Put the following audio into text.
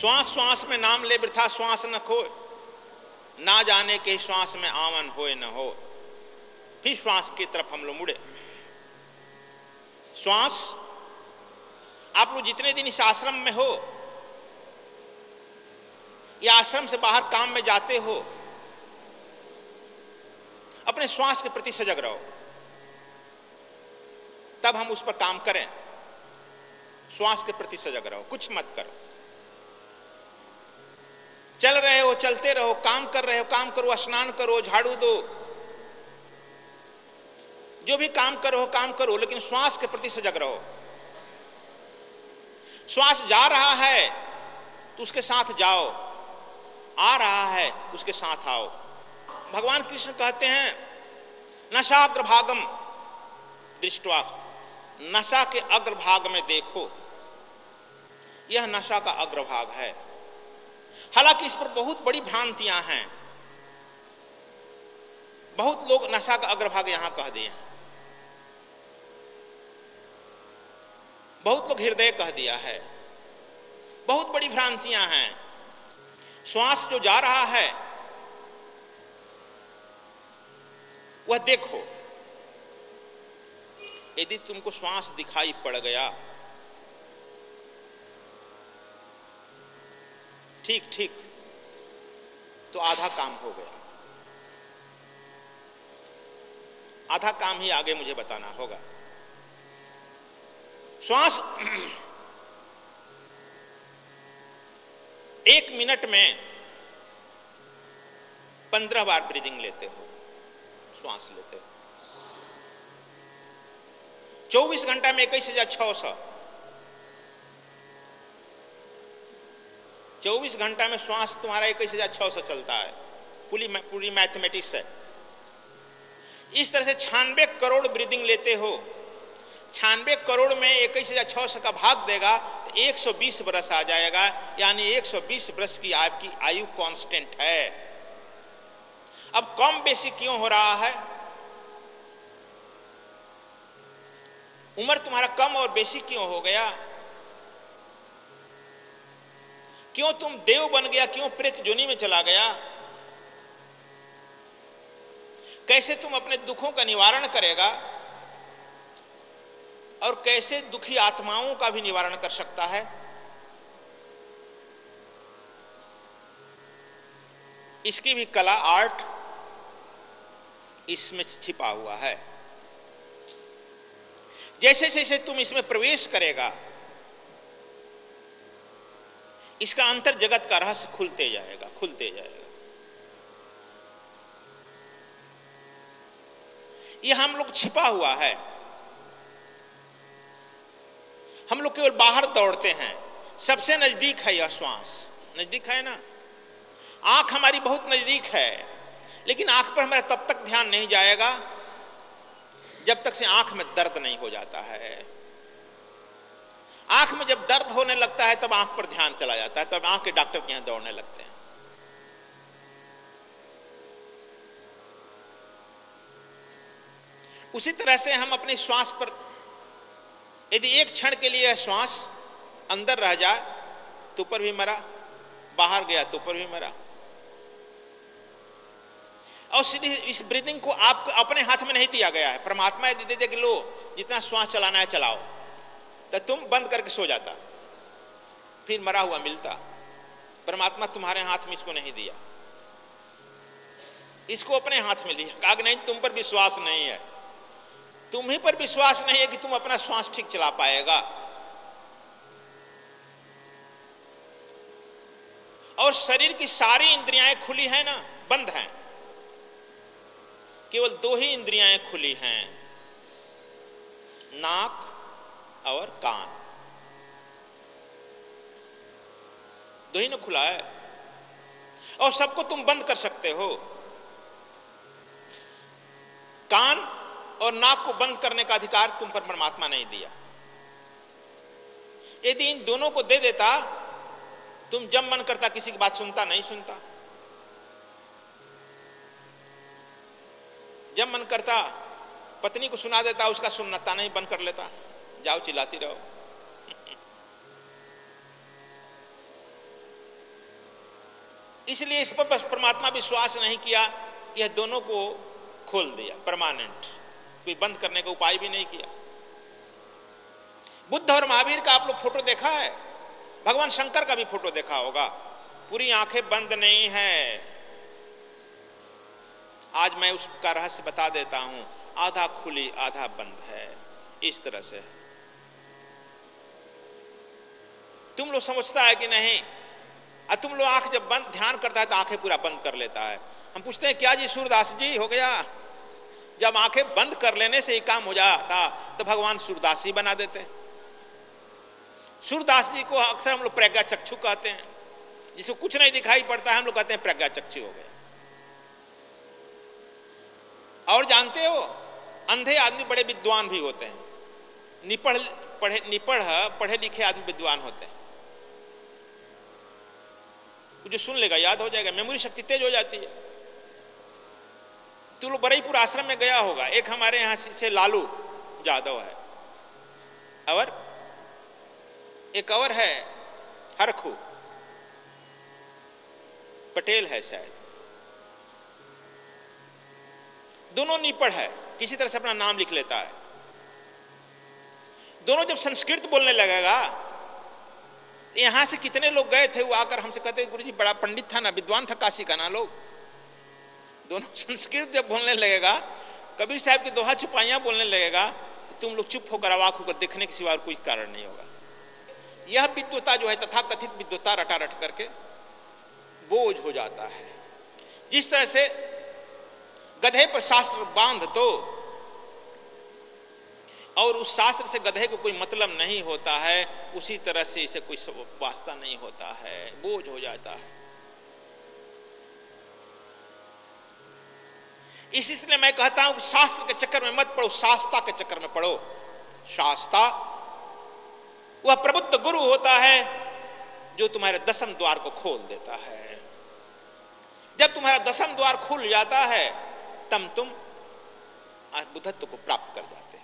श्वास श्वास में नाम ले वृथा श्वास न खो ना जाने के श्वास में आवन हो न हो फिर श्वास की तरफ़ हम लोग मुड़े। श्वास, आप लोग जितने दिन इस आश्रम में हो, या आश्रम से बाहर काम में जाते हो, अपने श्वास के प्रति सजग रहो। तब हम उस पर काम करें। श्वास के प्रति सजग रहो। कुछ मत करो। चल रहे हो, चलते रहो, काम कर रहे हो, काम करो, स्नान करो, झाड़ू दो। जो भी काम करो काम करो, लेकिन श्वास के प्रति सजग रहो। श्वास जा रहा है तो उसके साथ जाओ। आ रहा है, उसके साथ आओ। भगवान कृष्ण कहते हैं नशा अग्रभागम दृष्टवा, नशा के अग्रभाग में देखो। यह नशा का अग्रभाग है। हालाँकि इस पर बहुत बड़ी भ्रांतियाँ हैं। बहुत लोग नशा का अग्रभाग यहाँ कह दिए हैं। बहुत लोग हृदय कह दिया है। बहुत बड़ी भ्रांतियाँ हैं। श्वास जो जा रहा है, वह देखो। यदि तुमको श्वास दिखाई पड़ गया ठीक ठीक। तो आधा काम हो गया। आधा काम ही आगे मुझे बताना होगा। श्वास एक मिनट में पंद्रह बार ब्रीदिंग लेते हो। श्वास लेते हो। चौबीस घंटा में इक्कीस हज़ार छह सौ। चौबीस घंटा में श्वास तुम्हारा इक्कीस हज़ार छह सौ चलता है। पूरी पूरी मैथमेटिक्स है। इस तरह से छानबे करोड़ ब्रीदिंग लेते हो। छानबे करोड़ में इक्कीस हज़ार छह सौ का भाग देगा तो 120 बरस आ जाएगा। यानी 120 बरस की आपकी आयु कांस्टेंट है। अब कम बेसी क्यों हो रहा है? उम्र तुम्हारा कम और बेसी क्यों हो गया? क्यों तुम देव बन गया? क्यों प्रेत जोनी में चला गया? कैसे तुम अपने दुखों का निवारण करेगा? और कैसे दुखी आत्माओं का भी निवारण कर सकता है? इसकी भी कला आर्ट इसमें छिपा हुआ है। जैसे जैसे तुम इसमें प्रवेश करेगा इसका अंतर जगत का रहस्य खुलते जाएगा खुलते जाएगा। यह हम लोग छिपा हुआ है। हम लोग केवल बाहर दौड़ते हैं। सबसे नज़दीक है यह श्वास। नज़दीक है ना? आँख हमारी बहुत नज़दीक है, लेकिन आँख पर हमारा तब तक ध्यान नहीं जाएगा जब तक से आँख में दर्द नहीं हो जाता है। आँख में जब दर्द होने लगता है, तब आँख पर ध्यान चला जाता है, तब आँख के डॉक्टर के यहाँ दौड़ने लगते हैं। उसी तरह से हम अपने श्वास पर, यदि एक क्षण के लिए श्वास अंदर रह जाए तो ऊपर भी मरा, बाहर गया तो ऊपर भी मरा। और इस ब्रीदिंग को आपको अपने हाथ में नहीं दिया गया है। परमात्मा यदि दे दे कि लो, जितना श्वास चलाना है चलाओ। तो तुम बंद करके सो जाता। फिर मरा हुआ मिलता। परमात्मा तुम्हारे हाथ में इसको नहीं दिया। इसको अपने हाथ में लिया। काग नहीं, तुम पर विश्वास नहीं है। तुम्ही पर विश्वास नहीं है कि तुम अपना श्वास ठीक चला पाएगा। और शरीर की सारी इंद्रियाएँ खुली हैं ना, बंद हैं। केवल दो ही इंद्रियाएँ खुली हैं। नाक और कान। दो ही ना खुला है। और सबको तुम बंद कर सकते हो। कान और नाक को बंद करने का अधिकार तुम पर परमात्मा नहीं दिया। यदि इन दोनों को दे देता, तुम जब मन करता, किसी की बात सुनता, नहीं सुनता। जब मन करता, पत्नी को सुना देता, उसका सुनता नहीं, बंद कर लेता। जाओ चिल्लाती रहो इसलिए इस पर परमात्मा विश्वास नहीं किया यह दोनों को खोल दिया परमानेंट कोई बंद करने का उपाय भी नहीं किया बुद्ध और महावीर का आप लोग फ़ोटो देखा है भगवान शंकर का भी फ़ोटो देखा होगा पूरी आँखें बंद नहीं है आज मैं उसका रहस्य बता देता हूँ आधा खुली आधा बंद है इस तरह से तुम लोग समझता है कि नहीं? और तुम लोग आँख जब बंद, ध्यान करता है तो आँखें पूरा बंद कर लेता है। हम पूछते हैं, क्या जी सूरदास जी, हो गया? जब आँखें बंद कर लेने से ही काम हो जाता तो भगवान सूरदास बना देते सूरदास जी को अक्सर हम लोग प्रज्ञा चक्षु कहते हैं। जिसको कुछ नहीं दिखाई पड़ता है, हम लोग कहते हैं प्रज्ञा चक्षु हो गया। और जानते हो, अंधे आदमी बड़े विद्वान भी होते हैं। निपढ़, पढ़े निपढ़, पढ़े लिखे आदमी विद्वान होते हैं। जो सुन लेगा, याद हो जाएगा, मेमोरी शक्ति तेज हो जाती है। तो लोग बरईपुर आश्रम में गया होगा, एक हमारे यहाँ से लालू जादव है। और एक और है, हरखू। पटेल है शायद। दोनों निपढ़ है, किसी तरह से अपना नाम लिख लेता है। दोनों जब संस्कृत बोलने लगेगा यहाँ से कितने लोग गए थे वो आकर हमसे कहते गुरु जी बड़ा पंडित था ना, विद्वान था काशी का ना लोग? दोनों संस्कृत जब बोलने लगेगा, कबीर साहब की दोहा छुपाइयाँ बोलने लगेगा तो तुम लोग चुप होकर अवाक होकर देखने के सिवा कोई कारण नहीं होगा। यह विद्वता जो है तथा कथित विद्वता रटा रट करके बोझ हो जाता है। जिस तरह से गधे पर शास्त्र बाँध दो और उस शास्त्र से गधे को कोई मतलब नहीं होता है, उसी तरह से इसे कोई वास्ता नहीं होता है, बोझ हो जाता है। इसलिए मैं कहता हूँ शास्त्र के चक्कर में मत पढ़ो शास्ता के चक्कर में पढ़ो शास्ता, वह प्रबुद्ध गुरु होता है जो तुम्हारे दसम द्वार को खोल देता है। जब तुम्हारा दसम द्वार खुल जाता है, तब तुम बुद्धत्व को प्राप्त कर जाते